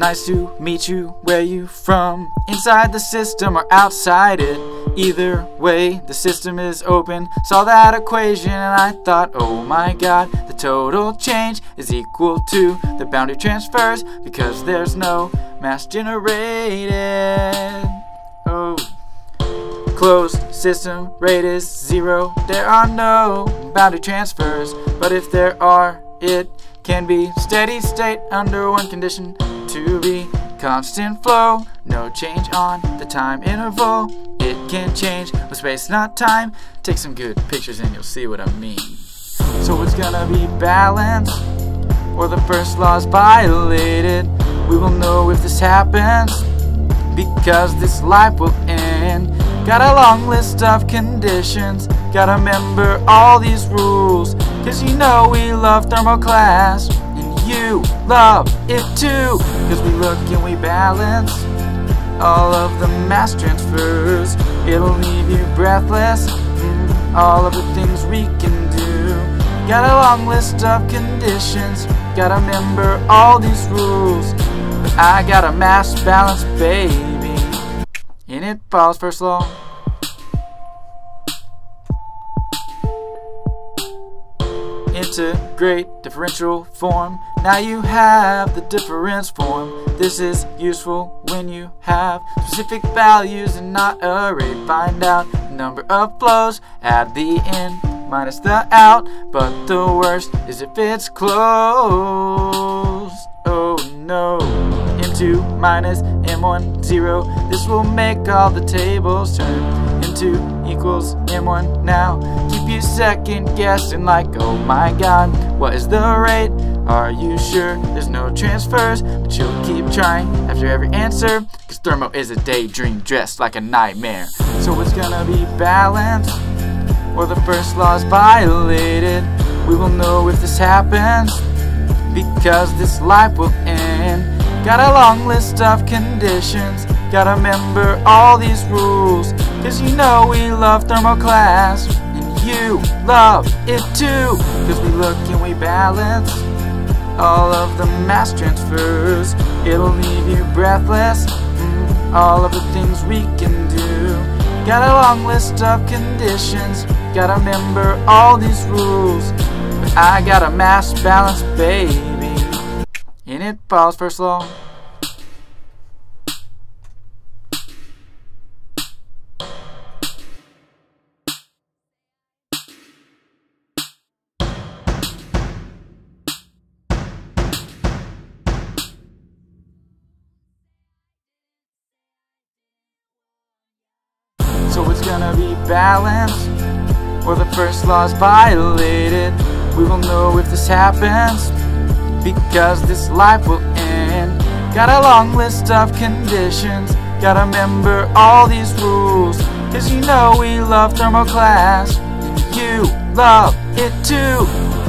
Nice to meet you. Where you from? Inside the system or outside it? Either way, the system is open. Saw that equation and I thought, oh my god, the total change is equal to the boundary transfers because there's no mass generated. Oh. Closed system rate is zero. There are no boundary transfers, but if there are, it can be steady state under one condition constant flow. No change on the time interval. It can change with space, not time. Take some good pictures and you'll see what I mean. So it's gonna be balanced, or the first law is violated. We will know if this happens because this life will end. Got a long list of conditions, gotta remember all these rules. Cause you know we love thermoclass, and you love it too. Cause we look and we balance all of the mass transfers. It'll leave you breathless, all of the things we can do. Got a long list of conditions, gotta remember all these rules. But I got a mass balance, baby. And it falls first law. Integrate differential form. Now you have the difference form. This is useful when you have specific values and not array. Find out number of flows, add the in minus the out. But the worst is if it's closed. Oh no. M2 minus M1, 0. This will make all the tables turn. M2 equals M1 now. You second guessing like, oh my god, what is the rate? Are you sure there's no transfers? But you'll keep trying after every answer. Cause thermo is a daydream dressed like a nightmare. So it's gonna be balanced, or the first law is violated. We will know if this happens, because this life will end. Got a long list of conditions Gotta remember all these rules Cause you know we love thermoclass And you love it too. Cause we look and we balance All of the mass transfers. It'll leave you breathless mm, All of the things we can do. Got a long list of conditions Gotta remember all these rules. But I got a mass balance, baby. And it falls first law. So it's gonna be balanced, or the first law is violated. We will know if this happens because this life will end. Got a long list of conditions, gotta remember all these rules. Cause you know we love and you love it too.